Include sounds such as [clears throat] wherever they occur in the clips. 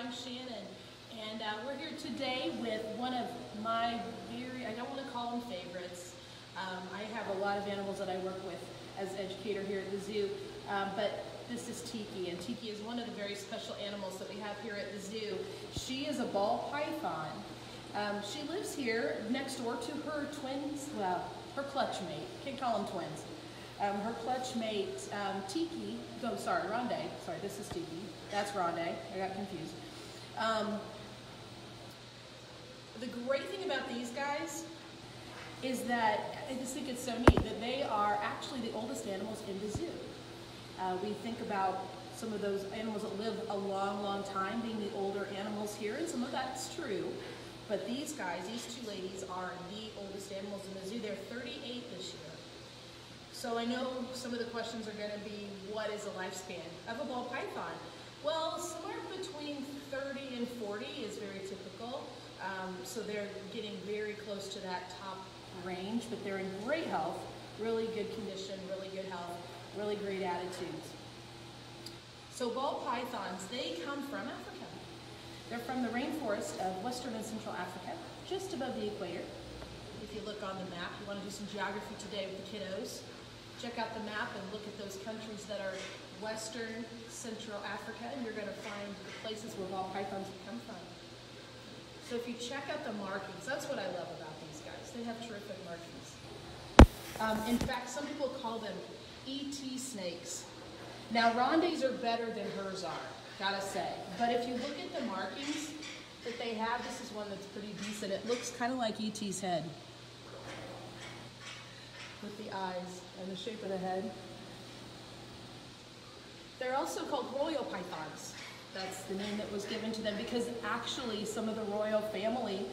I'm Shannon, and uh, we're here today with one of my very, I don't want to call them favorites. Um, I have a lot of animals that I work with as educator here at the zoo, um, but this is Tiki, and Tiki is one of the very special animals that we have here at the zoo. She is a ball python. Um, she lives here next door to her twins, well, her clutch mate, can't call them twins. Um, her clutch mate, um, Tiki, oh, sorry, Ronde, sorry, this is Tiki. That's Ronde, I got confused. Um, the great thing about these guys is that, I just think it's so neat, that they are actually the oldest animals in the zoo. Uh, we think about some of those animals that live a long, long time being the older animals here, and some of that's true. But these guys, these two ladies, are the oldest animals in the zoo. They're 38 this year. So I know some of the questions are going to be, what is the lifespan of a ball python? Well, somewhere between 30 and 40 is very typical. Um, so they're getting very close to that top range, but they're in great health, really good condition, really good health, really great attitudes. So ball pythons, they come from Africa. They're from the rainforest of Western and Central Africa, just above the equator. If you look on the map, you want to do some geography today with the kiddos check out the map and look at those countries Western Central Africa, and you're going to find the places where ball pythons come from. So if you check out the markings, that's what I love about these guys. They have terrific markings. Um, in fact, some people call them ET snakes. Now, Ronde's are better than hers are, gotta say. But if you look at the markings that they have, this is one that's pretty decent. It looks kind of like ET's head with the eyes and the shape of the head. They're also called royal pythons. That's the name that was given to them because actually some of the royal family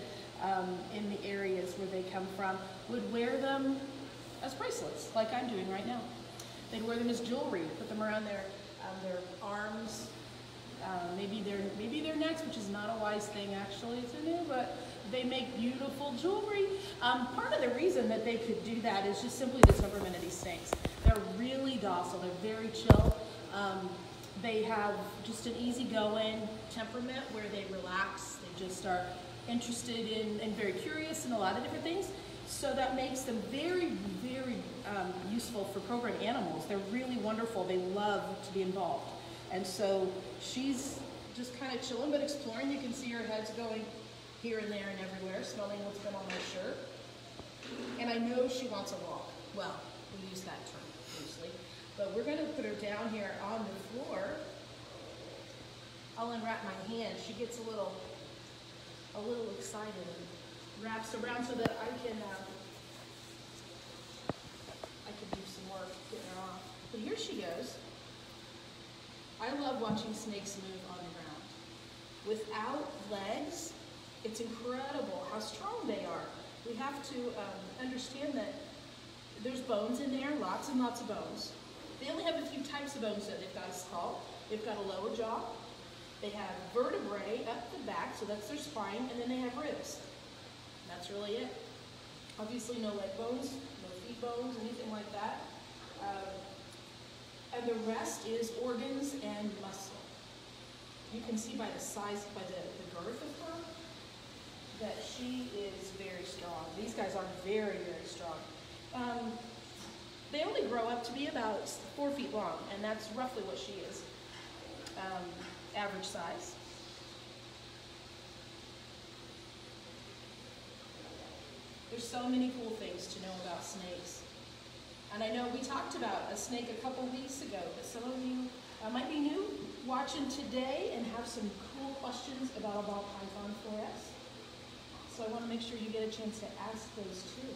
um, in the areas where they come from would wear them as bracelets, like I'm doing right now. They'd wear them as jewelry, put them around their, um, their arms, uh, maybe their maybe their necks, which is not a wise thing actually to do, but they make beautiful jewelry. Um, part of the reason that they could do that is just simply the temperament of these snakes. They're really docile, they're very chill. Um, they have just an easygoing temperament where they relax, they just are interested in and very curious in a lot of different things. So that makes them very, very um, useful for program animals. They're really wonderful. They love to be involved. And so she's just kind of chilling but exploring. You can see her head's going here and there and everywhere, smelling what's been on my shirt. And I know she wants a walk. Well, we use that term. But we're going to put her down here on the floor. I'll unwrap my hand. She gets a little, a little excited and wraps around so that I can, uh, I can do some work getting her off. But here she goes. I love watching snakes move on the ground. Without legs, it's incredible how strong they are. We have to um, understand that there's bones in there, lots and lots of bones. They only have a few types of bones though. They've got a skull, they've got a lower jaw, they have vertebrae up the back, so that's their spine, and then they have ribs. That's really it. Obviously no leg bones, no feet bones, anything like that. Um, and the rest is organs and muscle. You can see by the size, by the, the girth of her, that she is very strong. These guys are very, very strong. Um, they only grow up to be about four feet long, and that's roughly what she is, um, average size. There's so many cool things to know about snakes. And I know we talked about a snake a couple weeks ago, but some of you uh, might be new watching today and have some cool questions about a ball python for us. So I want to make sure you get a chance to ask those too.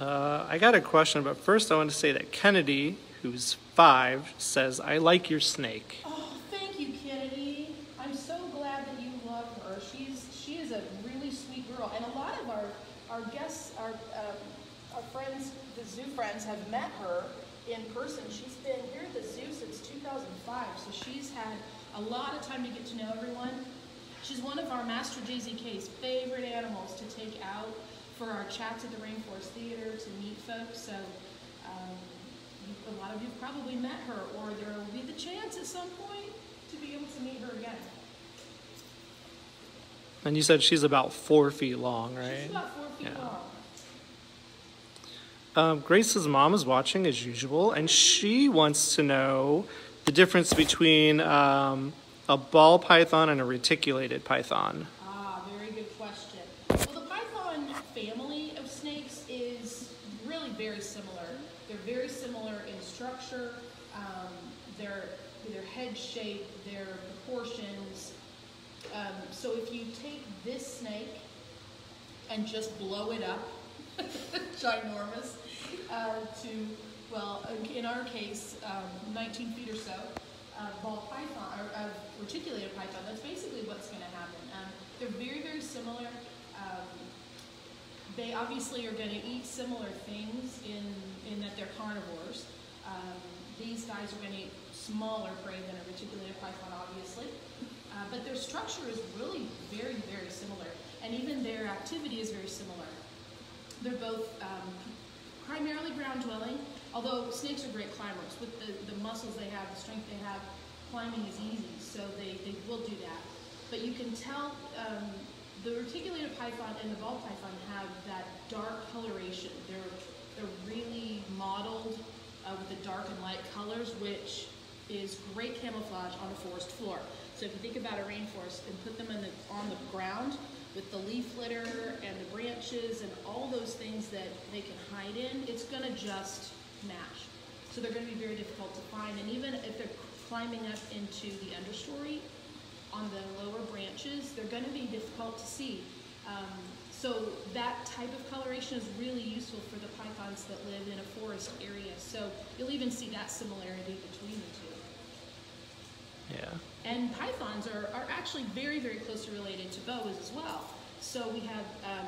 Uh, I got a question, but first I want to say that Kennedy, who's five, says, I like your snake. Oh, thank you, Kennedy. I'm so glad that you love her. She's she is a really sweet girl, and a lot of our our guests, our um, our friends, the zoo friends, have met her in person. She's been here at the zoo since 2005, so she's had a lot of time to get to know everyone. She's one of our Master JZK's favorite animals to take out for our chats at the Rainforest Theater to meet folks. So um, a lot of you probably met her, or there will be the chance at some point to be able to meet her again. And you said she's about four feet long, right? She's about four feet Yeah. long. Um, Grace's mom is watching as usual, and she wants to know the difference between um, a ball python and a reticulated python. Ah, very good question. Well, the python family of snakes is really very similar. They're very similar in structure, um, their, their head shape, their proportions. Um, so if you take this snake and just blow it up, [laughs] ginormous, uh, to, well, in our case, um, 19 feet or so, uh, ball python, or uh, reticulated python, that's basically what's going to happen. Um, they're very, very similar. Um, they obviously are going to eat similar things in, in that they're carnivores. Um, these guys are going to eat smaller prey than a reticulated python, obviously. Uh, but their structure is really very, very similar. And even their activity is very similar. They're both um, primarily ground dwelling, although snakes are great climbers. With the, the muscles they have, the strength they have, climbing is easy, so they, they will do that. But you can tell um, the reticulated python and the ball python have that dark coloration. They're, they're really modeled uh, with the dark and light colors, which is great camouflage on a forest floor. So if you think about a rainforest and put them the, on the ground with the leaf litter and the branches and all those things that they can hide in, it's going to just match. So they're going to be very difficult to find. And even if they're climbing up into the understory on the lower branches, they're going to be difficult to see. Um, so that type of coloration is really useful for the pythons that live in a forest area. So you'll even see that similarity between the two. Yeah. And pythons are, are actually very, very closely related to boas as well. So we have, um,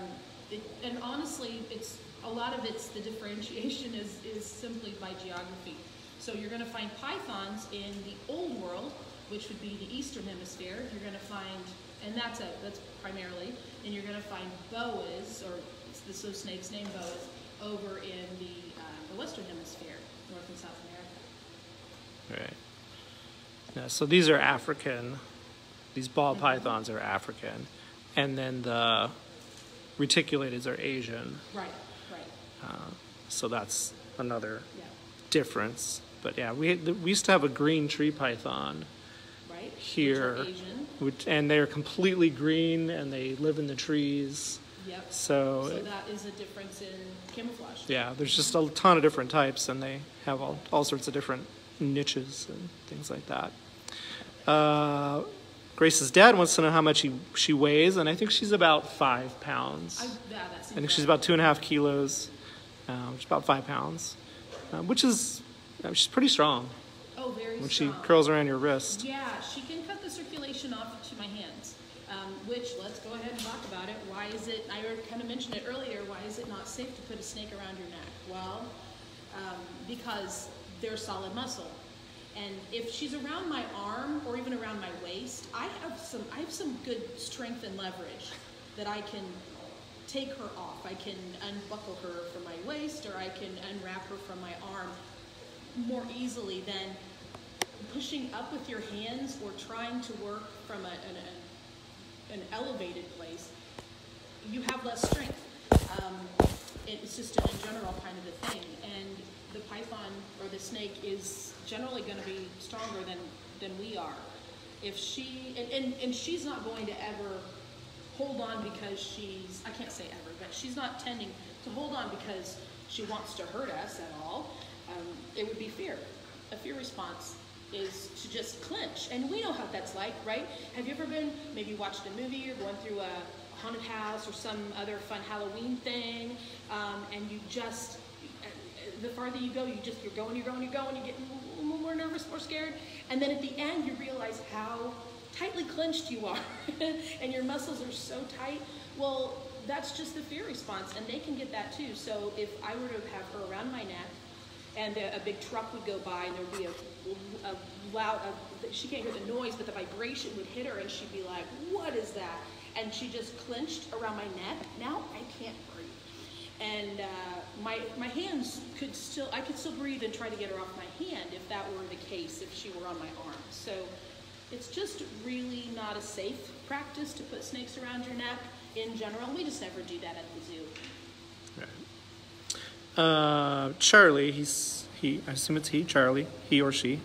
it, and honestly, it's a lot of it's the differentiation [laughs] is, is simply by geography. So you're going to find pythons in the old world, which would be the eastern hemisphere. You're going to find, and that's a that's primarily, and you're going to find boas or the so snakes named boas over in the uh, the western hemisphere, North and South America. Right. So these are African. These ball pythons are African, and then the reticulateds are Asian. Right, right, uh, So that's another yeah, difference. But yeah, we we used to have a green tree python, right. Which Here. Asian. which, and they're completely green and they live in the trees. Yep. So, So that is a difference in camouflage. yeah, there's just a ton of different types, and they have all, all sorts of different niches and things like that. Uh, Grace's dad wants to know how much he, she weighs, and I think she's about five pounds. I, yeah, I think she's about two and a half kilos, um, she's about five pounds, uh, which is uh, she's pretty strong Oh, very when strong. she curls around your wrist. Yeah, she can cut the circulation off to my hands. Um, which let's go ahead and talk about it. Why is it? I kind of mentioned it earlier. Why is it not safe to put a snake around your neck? Well, um, because they're solid muscle. And if she's around my arm or even around my waist, I have some I have some good strength and leverage that I can take her off. I can unbuckle her from my waist or I can unwrap her from my arm more easily than pushing up with your hands or trying to work from a, an, an, elevated place. You have less strength. Um, it's just a general kind of a thing. And the python or the snake is generally going to be stronger than, than we are. If she, and, and, and she's not going to ever hold on because she's, I can't say ever, but she's not tending to hold on because she wants to hurt us at all. Um, it would be fear. A fear response is to just clench. And we know how that's like, right? Have you ever been, maybe watched a movie or going through a haunted house or some other fun Halloween thing, um, and you just, the farther you go, you just, you're going, you're going, you're going, you get a little more nervous, more scared, and then at the end you realize how tightly clenched you are, [laughs] and your muscles are so tight. Well, that's just the fear response, and they can get that too. So if I were to have her around my neck, and a, big truck would go by, and there would be a, a loud, a, she can't hear the noise, but the vibration would hit her, and she'd be like, "What is that?" And she just clenched around my neck. Now I can't breathe, and uh, my my hands could still, I could still breathe and try to get her off my hand if that were the case, if she were on my arm. So It's just really not a safe practice to put snakes around your neck in general. We just never do that at the zoo. Uh, Charlie, he's he. I assume it's he, Charlie, he or she,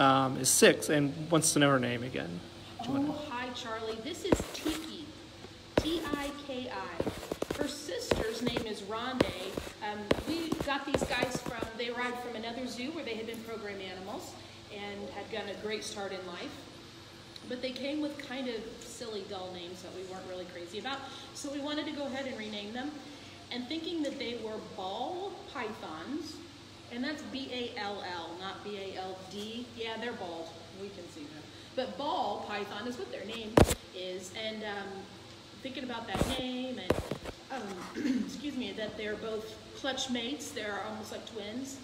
um, is six and wants to know her name again. Oh, hi, Charlie. This is Tiki. T I K I. Her sister's name is Rondé. Um, we got these guys from, they arrived from another zoo where they had been program animals and had gotten a great start in life. But they came with kind of silly, dull names that we weren't really crazy about. So we wanted to go ahead and rename them. And thinking that they were ball pythons, and that's B A L L, not B A L D. Yeah, they're bald. We can see them. But ball python is what their name is. And um, thinking about that name, and um, [clears throat] excuse me, that they're both clutch mates. They're almost like twins.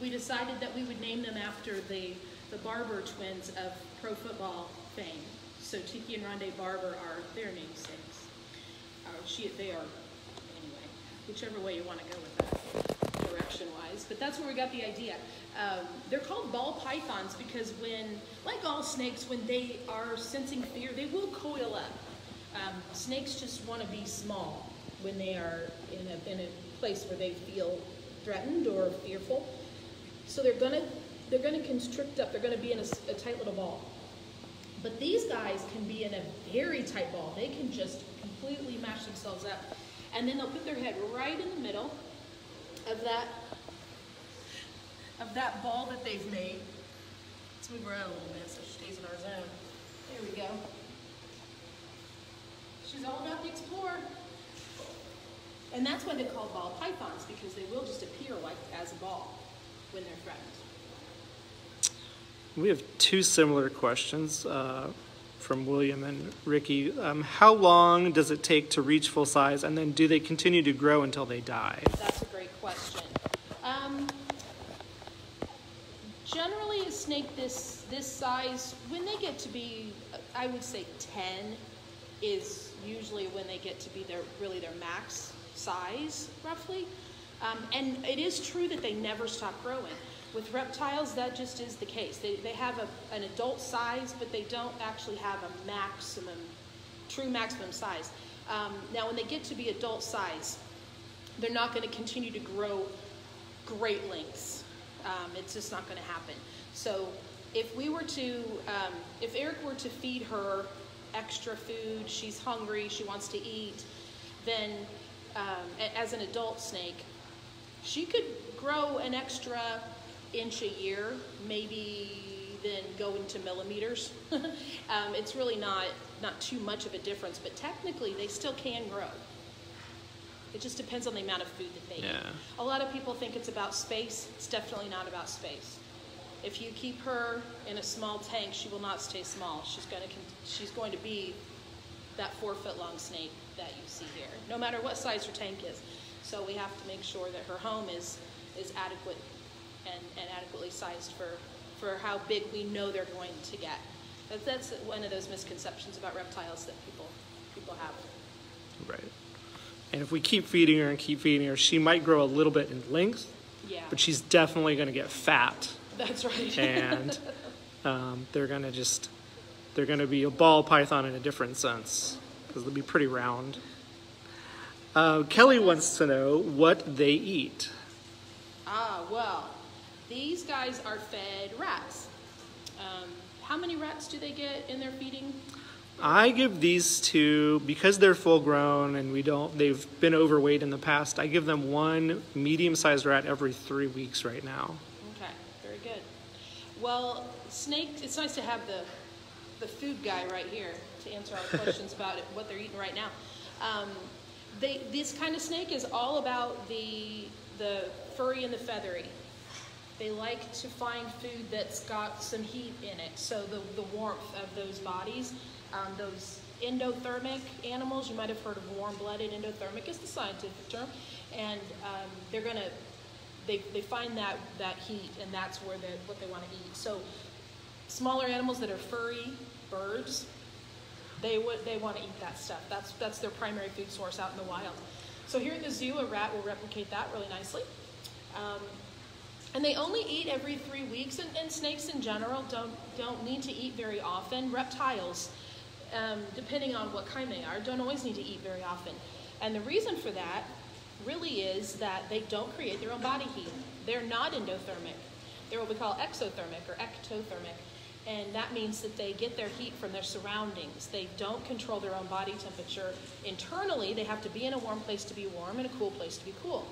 We decided that we would name them after the the Barber twins of pro football fame. So Tiki and Rondé Barber are their namesakes. Uh, she, they are, anyway, whichever way you want to go with that, direction-wise. But that's where we got the idea. Um, they're called ball pythons because when, like all snakes, when they are sensing fear, they will coil up. Um, snakes just want to be small when they are in a, in a place where they feel threatened or fearful. So they're gonna they're gonna constrict up. They're gonna be in a tight little ball. But these guys can be in a very tight ball. They can just completely mash themselves up. And then they'll put their head right in the middle of that of that ball that they've made. Let's move around a little bit so she stays in our zone. There we go. She's all about the explorer. And that's why they're called ball pythons, because they will just appear like as a ball when they're threatened. We have two similar questions uh, from William and Ricky. Um, how long does it take to reach full size, and then do they continue to grow until they die? That's a great question. Um, generally, a snake this this size, when they get to be, I would say ten, is usually when they get to be their really their max size, roughly. Um, and it is true that they never stop growing. With reptiles, that just is the case. They, they have a, an adult size, but they don't actually have a maximum, true maximum size. Um, now, when they get to be adult size, they're not going to continue to grow great lengths. Um, it's just not going to happen. So if we were to, um, if Eric were to feed her extra food, she's hungry, she wants to eat, then um, as an adult snake, she could grow an extra inch a year, maybe then go into millimeters. [laughs] um, it's really not not too much of a difference, but technically they still can grow. It just depends on the amount of food that they Yeah. eat. A lot of people think it's about space. It's definitely not about space. If you keep her in a small tank, she will not stay small. She's going to she's going to be that four foot long snake that you see here, no matter what size her tank is. So we have to make sure that her home is is adequate and, and adequately sized for for how big we know they're going to get. That's, that's one of those misconceptions about reptiles that people people have. Right. And if we keep feeding her and keep feeding her, she might grow a little bit in length, Yeah, but she's definitely going to get fat, that's right. and [laughs] um, they're going to just they're going to be a ball python in a different sense because they'll be pretty round. Uh, Kelly wants to know what they eat. Ah, well, these guys are fed rats. Um, how many rats do they get in their feeding? I give these two because they're full grown and we don't they've been overweight in the past. I give them one medium-sized rat every 3 weeks right now. Okay, very good. Well, snake, it's nice to have the, the food guy right here to answer our [laughs] questions about it, what they're eating right now. Um, they, this kind of snake is all about the, the furry and the feathery. They like to find food that's got some heat in it, so the, the warmth of those bodies, um, those endothermic animals, you might have heard of warm-blooded endothermic is the scientific term, and um, they're gonna, they, they find that, that heat and that's where they, what they wanna eat. So smaller animals that are furry, birds, they would they want to eat that stuff. That's that's their primary food source out in the wild. So here in the zoo, a rat will replicate that really nicely. Um, and And they only eat every three weeks, and, and snakes in general don't, don't need to eat very often. Reptiles, um, depending on what kind they are, don't always need to eat very often. And the reason for that really is that they don't create their own body heat. They're not endothermic. They're what we call exothermic or ectothermic. And that means that they get their heat from their surroundings. They don't control their own body temperature. Internally, they have to be in a warm place to be warm and a cool place to be cool.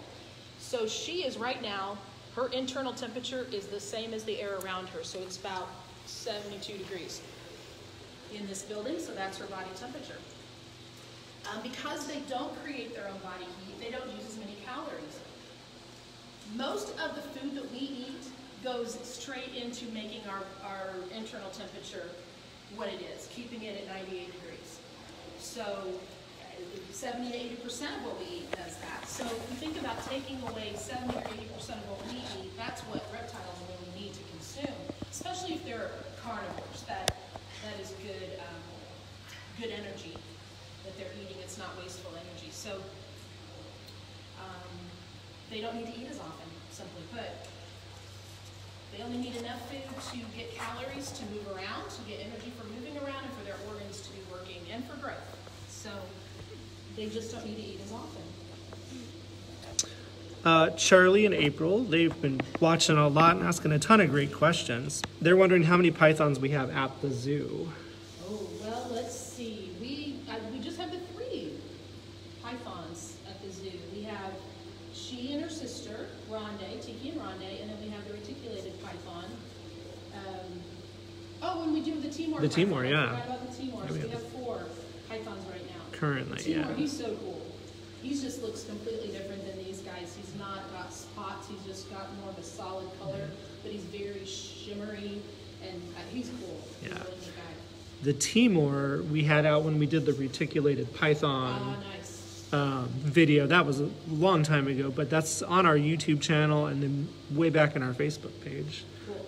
So she is right now, her internal temperature is the same as the air around her. So it's about 72 degrees in this building, so that's her body temperature. Um, because they don't create their own body heat, they don't use as many calories. Most of the food that we eat goes straight into making our, our internal temperature what it is, keeping it at 98 degrees. So uh, 70 to 80 percent of what we eat does that. So if you think about taking away 70 or 80 percent of what we eat, that's what reptiles really need to consume, especially if they're carnivores. That that is good um, good energy that they're eating. It's not wasteful energy. So um, they don't need to eat as often, simply put. They only need enough food to get calories to move around, to get energy for moving around, and for their organs to be working, and for growth. So they just don't need to eat as often. Uh, Charlie and April, they've been watching a lot and asking a ton of great questions. They're wondering how many pythons we have at the zoo. Oh, well, let's see. We, uh, we just have the three pythons at the zoo. We have she and Rondé, Tiki and Rondé, and then we have the reticulated python. Um, oh, and we do the Timor The python. Timor, yeah. about the Timor. So we have four pythons right now. Currently, Timor, yeah. he's so cool. He just looks completely different than these guys. He's not got spots. He's just got more of a solid color, but he's very shimmery, and uh, he's cool. He's Yeah. really. The Timor we had out when we did the reticulated python. Ah, nice. Um, video. That was a long time ago, but that's on our YouTube channel and then way back in our Facebook page.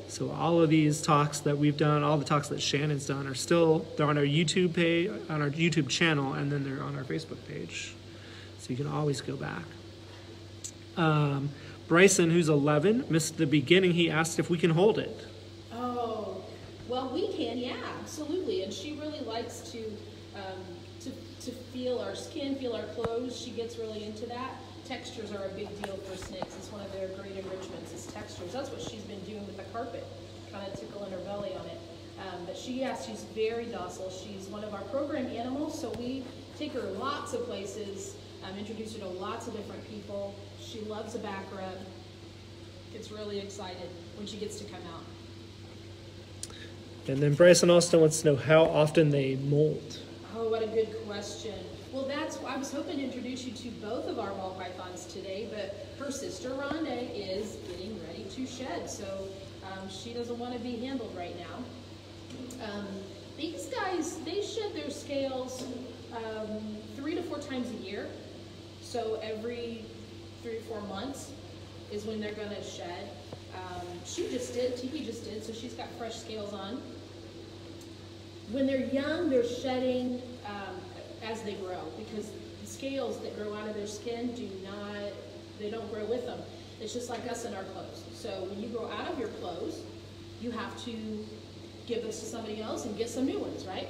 So all of these talks that we've done, all the talks that Shannon's done, are still they're on our YouTube page, on our YouTube channel, and then they're on our Facebook page. So you can always go back. Um, Bryson, who's 11, missed the beginning. He asked if we can hold it. Oh, well, we can, yeah, absolutely. And she really likes to, um, to, feel our skin, feel our clothes. She gets really into that. Textures are a big deal for snakes. It's one of their great enrichments is textures. That's what she's been doing with the carpet, kind of tickling her belly on it. Um, but she, yeah, she's very docile. She's one of our program animals, so we take her lots of places, um, introduce her to lots of different people. She loves a back rub. Gets really excited when she gets to come out. And then Bryson Austin wants to know how often they molt. Oh, what a good question. Well, that's, I was hoping to introduce you to both of our ball pythons today, but her sister Rondé is getting ready to shed, so um, she doesn't want to be handled right now. Um, these guys, they shed their scales um, three to four times a year. So every three or four months is when they're gonna shed. Um, she just did, Tiki just did, so she's got fresh scales on. When they're young, they're shedding um, as they grow because the scales that grow out of their skin do not, they don't grow with them. It's just like us in our clothes. So when you grow out of your clothes, you have to give those to somebody else and get some new ones, right?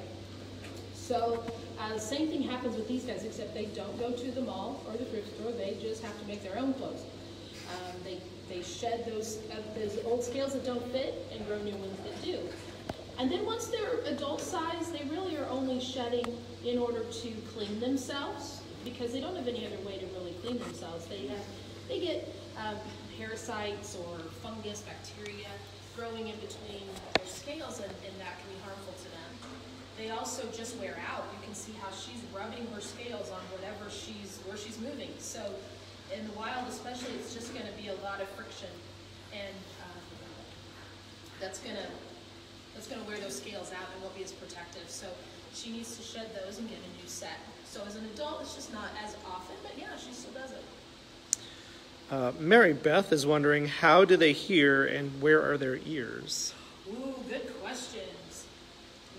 So uh, same thing happens with these guys, except they don't go to the mall or the thrift store. They just have to make their own clothes. Um, they, they shed those, uh, those old scales that don't fit and grow new ones that do. And then once they're adult size, they really are only shedding in order to clean themselves because they don't have any other way to really clean themselves. They have, they get um, parasites or fungus, bacteria growing in between their scales and, and that can be harmful to them. They also just wear out. You can see how she's rubbing her scales on whatever she's, where she's moving. So in the wild especially, it's just gonna be a lot of friction. And um, that's gonna, that's gonna wear those scales out and won't be as protective. So she needs to shed those and get a new set. So as an adult, it's just not as often, but yeah, she still does it. Uh, Mary Beth is wondering how do they hear and where are their ears? Ooh, good questions.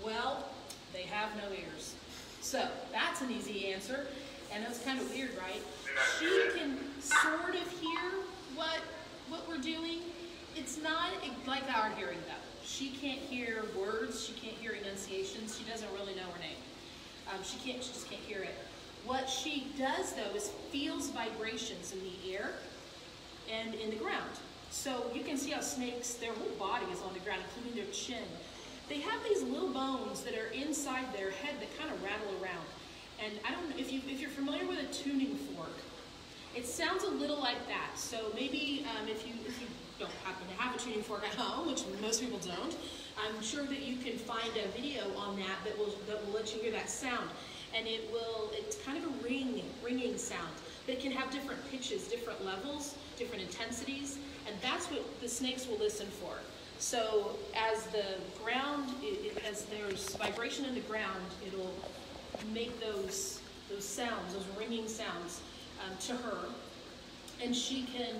Well, they have no ears. So that's an easy answer. And that's kind of weird, right? She can sort of hear what what we're doing, it's not like our hearing though. She can't hear words, she can't hear enunciations, she doesn't really know her name. Um, she can't, she just can't hear it. What she does though is feels vibrations in the air and in the ground. So you can see how snakes, their whole body is on the ground, including their chin. They have these little bones that are inside their head that kind of rattle around. And I don't know if you if you're familiar with a tuning fork, it sounds a little like that. So maybe um, if you if you don't happen to have tuning fork at home, which most people don't, I'm sure that you can find a video on that that will that will let you hear that sound. And it will it's kind of a ring ringing sound. But it can have different pitches, different levels, different intensities, and that's what the snakes will listen for. So as the ground, it, it, as there's vibration in the ground, it'll make those those sounds, those ringing sounds, um, to her, and she can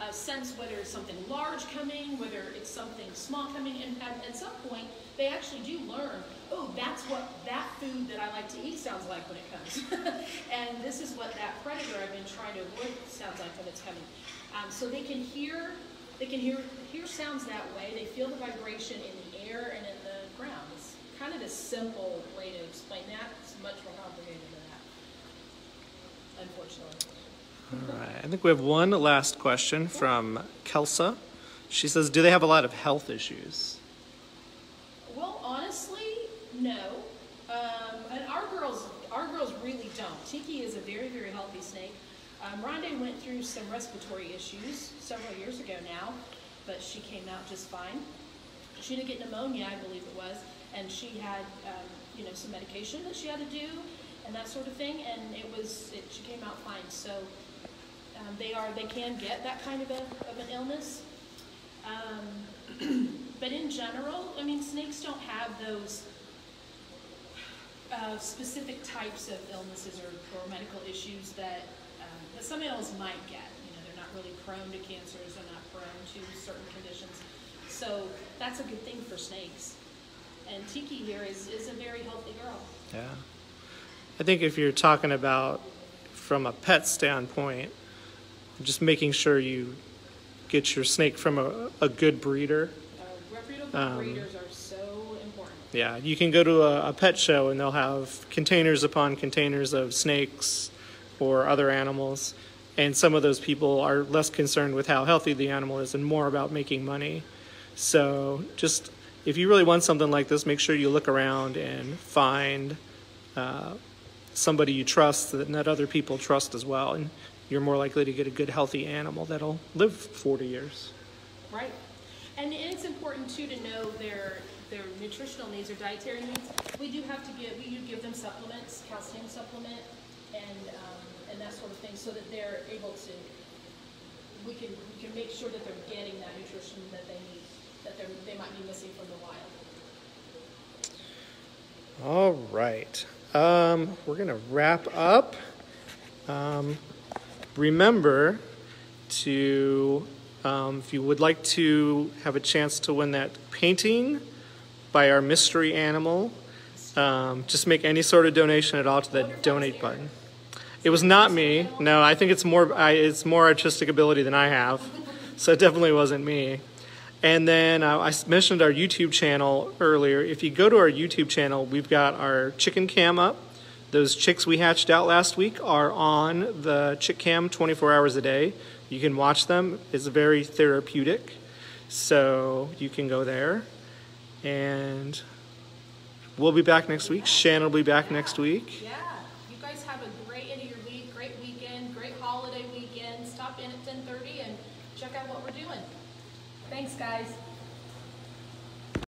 uh, sense whether it's something large coming, whether it's something small coming, and at, at some point they actually do learn. Oh, that's what that food that I like to eat sounds like when it comes, [laughs] and this is what that predator I've been trying to avoid sounds like when it's coming. Um, so they can hear, they can hear hear sounds that way. They feel the vibration in the air and in the ground. It's kind of a simple way to explain that. It's much more complicated than that, unfortunately. All right. I think we have one last question from Kelsa. She says, "Do they have a lot of health issues?" Well, honestly, no. Um, and our girls, our girls really don't. Tiki is a very, very healthy snake. Um, Rondé went through some respiratory issues several years ago now, but she came out just fine. She did get pneumonia, I believe it was, and she had, um, you know, some medication that she had to do and that sort of thing, and it was, it, she came out fine. So um, they are, they can get that kind of, a, of an illness. Um, [clears throat] but in general, I mean, snakes don't have those uh, specific types of illnesses or, or medical issues that, um, that some animals might get. You know, they're not really prone to cancers, they're not prone to certain conditions. So that's a good thing for snakes. And Tiki here is, is a very healthy girl. Yeah. I think if you're talking about from a pet standpoint, just making sure you get your snake from a, a good breeder. Uh, reputable Um, breeders are so important. Yeah, you can go to a, a pet show and they'll have containers upon containers of snakes or other animals. And some of those people are less concerned with how healthy the animal is and more about making money. So just if you really want something like this, make sure you look around and find uh, somebody you trust that, that other people trust as well. And you're more likely to get a good, healthy animal that'll live 40 years. Right. And it's important too to know their their nutritional needs or dietary needs. We do have to give we do give them supplements, calcium supplement, and um, and that sort of thing, so that they're able to. We can we can make sure that they're getting that nutrition that they need, that they they might be missing from the wild. All right. Um, we're going to wrap up. Um, remember to, um, if you would like to have a chance to win that painting by our mystery animal, um, just make any sort of donation at all to that donate button. It was not me. No, I think it's more. I, it's more artistic ability than I have, so it definitely wasn't me. And then uh, I mentioned our YouTube channel earlier. If you go to our YouTube channel, we've got our chicken cam up. Those chicks we hatched out last week are on the chick cam 24 hours a day. You can watch them. It's very therapeutic. So you can go there. And we'll be back next week. Shannon will be back next week.